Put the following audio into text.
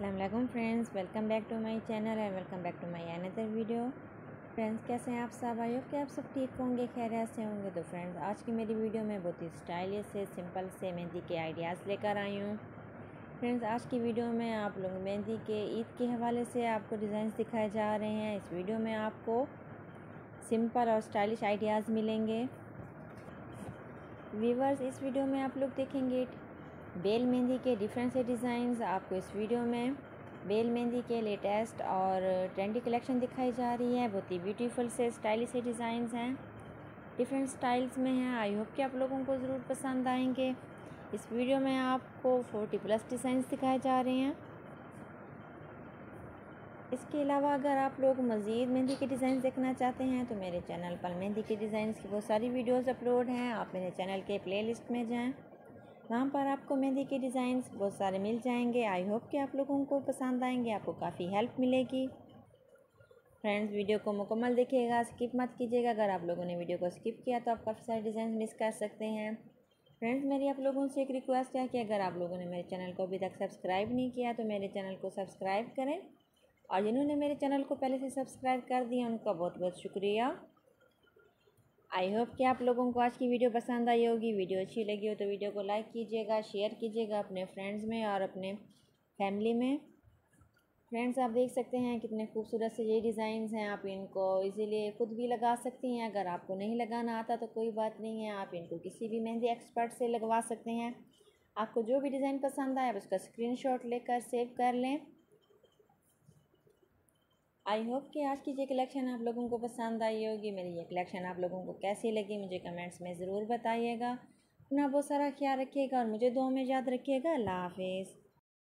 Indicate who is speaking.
Speaker 1: वालेकुम friends welcome back to my channel and welcome back to my another video friends कैसे हैं आप सब? आई कि आप सब ठीक होंगे खैर से होंगे। तो फ्रेंड्स आज की मेरी वीडियो में बहुत ही स्टाइलिश से सिंपल से मेहंदी के आइडियाज़ लेकर आई हूँ। फ्रेंड्स आज की वीडियो में आप लोग मेहंदी के ईद के हवाले से आपको डिज़ाइन दिखाए जा रहे हैं। इस वीडियो में आपको सिंपल और स्टाइलिश आइडियाज़ मिलेंगे। वीवर्स इस वीडियो में आप लोग देखेंगे बेल मेहंदी के डिफरेंट से डिज़ाइंस आपको इस वीडियो में। बेल मेहंदी के लेटेस्ट और ट्रेंडी कलेक्शन दिखाई जा रही है, बहुत ही ब्यूटीफुल से स्टाइलिश से डिज़ाइंस हैं। डिफरेंट स्टाइल्स में हैं आई होप कि आप लोगों को ज़रूर पसंद आएँगे। इस वीडियो में आपको 40 प्लस डिज़ाइंस दिखाए जा रहे हैं। इसके अलावा अगर आप लोग मज़ीद मेहंदी के डिज़ाइन देखना चाहते हैं तो मेरे चैनल पर मेहंदी के डिज़ाइन की बहुत सारी वीडियोस अपलोड हैं। आप मेरे चैनल के प्लेलिस्ट में जाएँ। वहाँ पर आपको मेहंदी के डिज़ाइंस बहुत सारे मिल जाएँगे। आई होप कि आप लोगों को पसंद आएँगे, आपको काफ़ी हेल्प मिलेगी। फ्रेंड्स वीडियो को मुकम्मल देखिएगा स्किप मत कीजिएगा। अगर आप लोगों ने वीडियो को स्किप किया तो आप काफ़ी सारे डिज़ाइन मिस कर सकते हैं। फ्रेंड्स मेरी आप लोगों से एक रिक्वेस्ट है कि अगर आप लोगों ने मेरे चैनल को अभी तक सब्सक्राइब नहीं किया तो मेरे चैनल को सब्सक्राइब करें। और जिन्होंने मेरे चैनल को पहले से सब्सक्राइब कर दिया, उनका बहुत बहुत शुक्रिया। आई होप कि आप लोगों को आज की वीडियो पसंद आई होगी। वीडियो अच्छी लगी हो तो वीडियो को लाइक कीजिएगा, शेयर कीजिएगा अपने फ्रेंड्स में और अपने फैमिली में। फ्रेंड्स, आप देख सकते हैं कितने खूबसूरत से ये डिज़ाइंस हैं। आप इनको इजीली खुद भी लगा सकती हैं। अगर आपको नहीं लगाना आता तो कोई बात नहीं है। आप इनको किसी भी मेहंदी एक्सपर्ट से लगवा सकते हैं। आपको जो भी डिज़ाइन पसंद आए आप उसका स्क्रीनशॉट लेकर सेव कर लें। आई होप कि आज की ये कलेक्शन आप लोगों को पसंद आई होगी, मेरी ये कलेक्शन आप लोगों को कैसी लगी, मुझे कमेंट्स में ज़रूर बताइएगा। अपना बहुत सारा ख्याल रखिएगा और मुझे दो में याद रखिएगा। अल्लाह हाफिज़।